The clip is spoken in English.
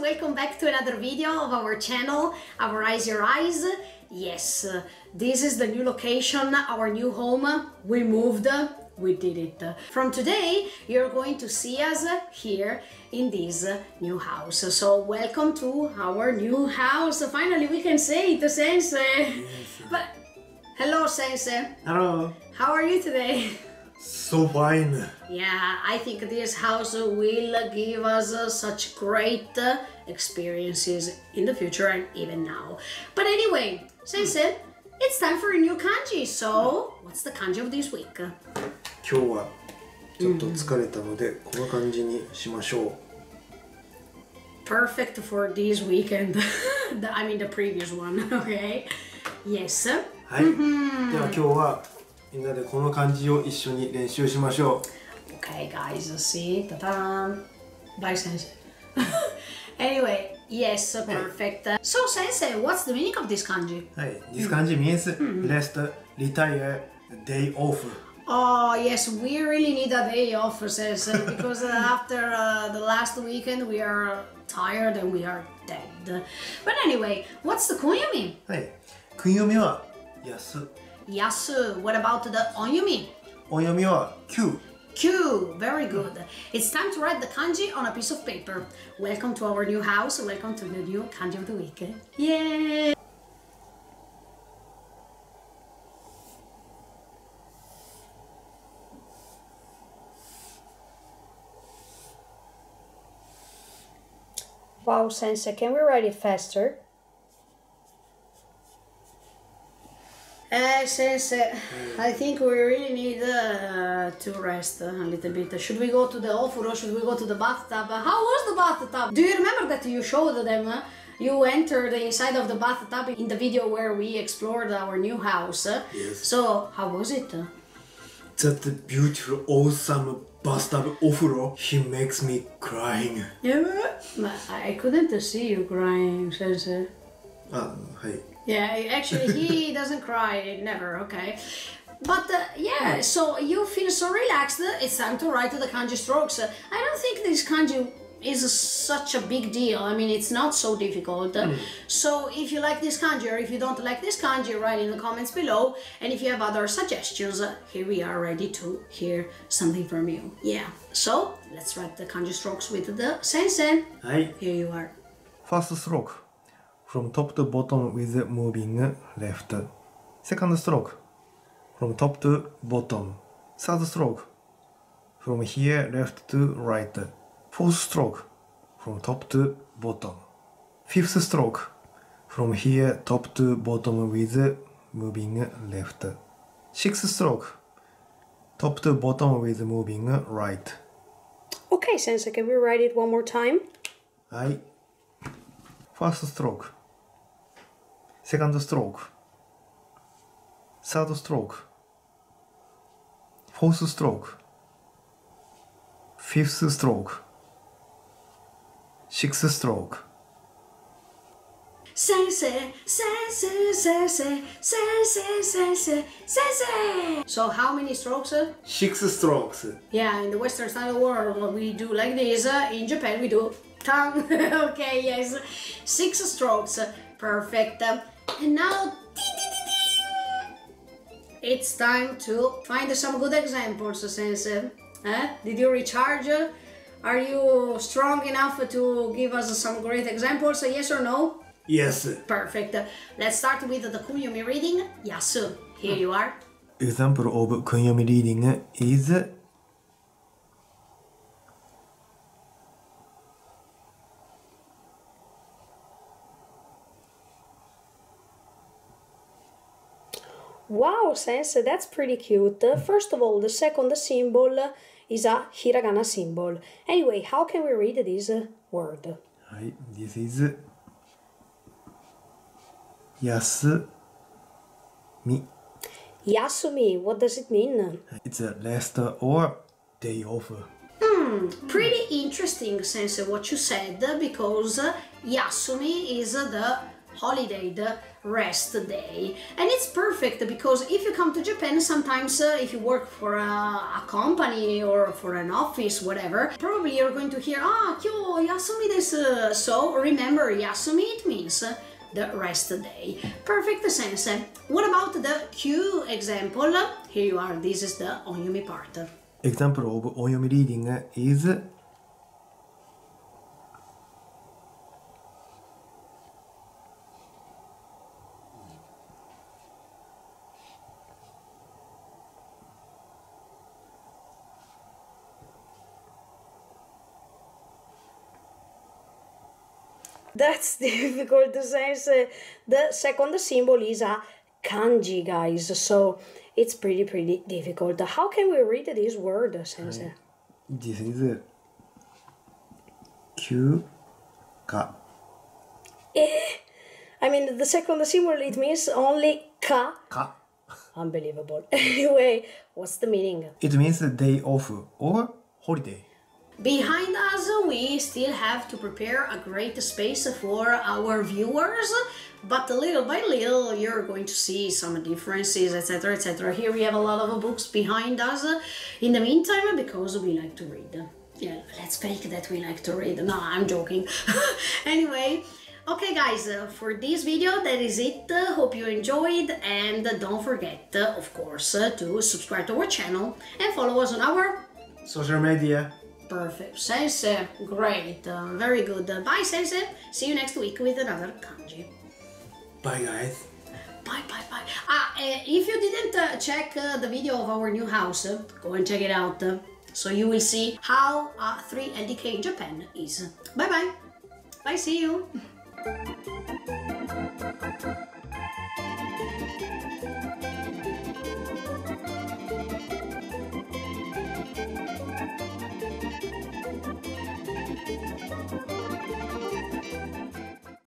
welcome back to another video of our channel, Our Eyes Your Eyes. Yes, this is the new location, our new home. We moved, we did it. From today, you're going to see us here in this new house. So welcome to our new house. Finally, we can say it, Sensei. But hello, Sensei. Hello. How are you today? So fine. Yeah, I think this house will give us uh, such great uh, experiences in the future and even now. But anyway, Sensei, it's time for a new kanji. So, what's the kanji of this week? 今日はちょっと疲れたので、この感じにしましょう。 Perfect for this weekend. the, I mean, the previous one, okay? Yes. はい。では今日は みんなでこの漢字を一緒に練習しましょ Okay, guys, see? Ta-da! Bye, Sensei. anyway, yes, perfect. So, Sensei, what's the meaning of this kanji? う。はい。This 漢字 means rest, retire, day off. Oh yes, we really need a day off, uh, because uh, after uh, the last weekend we are tired and we are dead. But anyway, what's the kunyumi? はい。訓読みは安。Yasu. What about the Onyumi? Onyomi wa Kyu. Kyu. Very good. It's time to write the kanji on a piece of paper. Welcome to our new house. Welcome to the new kanji of the week. Yay! Wow, Sensei, can we write it faster? Uh, since uh, I think we really need uh, to rest uh, a little bit. Should we go to the ofuro or should we go to the bathtub? How was the bathtub? Do you remember that you showed them? Uh, you entered inside of the bathtub in the video where we explored our new house. Yes. So, how was it? That beautiful, awesome bathtub Ofuro, he makes me crying. Yeah, I couldn't see you crying, Sensei. Ah, hi. Yeah, actually, he doesn't cry, never, okay. But uh, yeah, so you feel so relaxed, it's time to write the kanji strokes. I don't think this kanji is such a big deal. I mean, it's not so difficult. So if you like this kanji or if you don't like this kanji, write in the comments below. And if you have other suggestions, uh, here we are ready to hear something from you. Yeah, so let's write the kanji strokes with the sensei. はい。Here you are. First stroke from top to bottom with moving left. Second stroke from top to bottom. Third stroke from here left to right. Fourth stroke from top to bottom. Fifth stroke from here top to bottom with moving left. Sixth stroke top to bottom with moving right. Okay, sensei, can we write it one more time? はい。First stroke. Second stroke. Third stroke. Fourth stroke. Fifth stroke. Sixth stroke. Sensei, sensei, sensei, sensei, sensei, sensei. So how many strokes? uh? Six strokes. Yeah, in the Western style world we do like this. uh, In Japan we do tongue. okay, yes, six strokes. Perfect. And now it's time to find some good examples, Sensei. Eh? Did you recharge? Are you strong enough to give us some great examples? Yes or no? Yes. Perfect. Let's start with the Kunyomi reading. Yasu. Here you are. Example of kunyomi reading is sense, eh? that's pretty cute. First of all, the second symbol is a hiragana symbol. Anyway, how can we read this word? Hi, this is Yasumi. Yasumi, what does it mean? It's a rest or day off. Hmm, pretty interesting sense what you said because Yasumi is the holiday, the rest day. And it's perfect because if you come to Japan, sometimes uh, if you work for a, a, company or for an office, whatever, probably you're going to hear, ah, kyo yasumi desu. So remember, yasumi it means the rest day. Perfect sense. What about the Kyu example? Here you are, this is the onyomi part. Example of onyomi reading is That's difficult to say. the second symbol is a kanji, guys. So it's pretty, pretty difficult. How can we read this word, Sensei? This is Kyu ka. Eh? I mean, the second symbol, it means only ka. Ka. Unbelievable. Anyway, what's the meaning? It means day off or holiday. Behind us, we still have to prepare a great space for our viewers, but little by little you're going to see some differences, etc. etc. Here we have a lot of books behind us in the meantime because we like to read. Yeah, let's fake that we like to read. No, I'm joking. anyway, Okay guys, for this video that is it. Hope you enjoyed and don't forget, of course, to subscribe to our channel and follow us on our social media. Perfect. Sensei, great. Uh, very good. Uh, bye, Sensei. See you next week with another kanji. Bye, guys. Bye, bye, bye. Ah, uh, if you didn't uh, check uh, the video of our new house, uh, go and check it out. so you will see how 3 LDK in Japan is. Bye, bye. Bye, see you.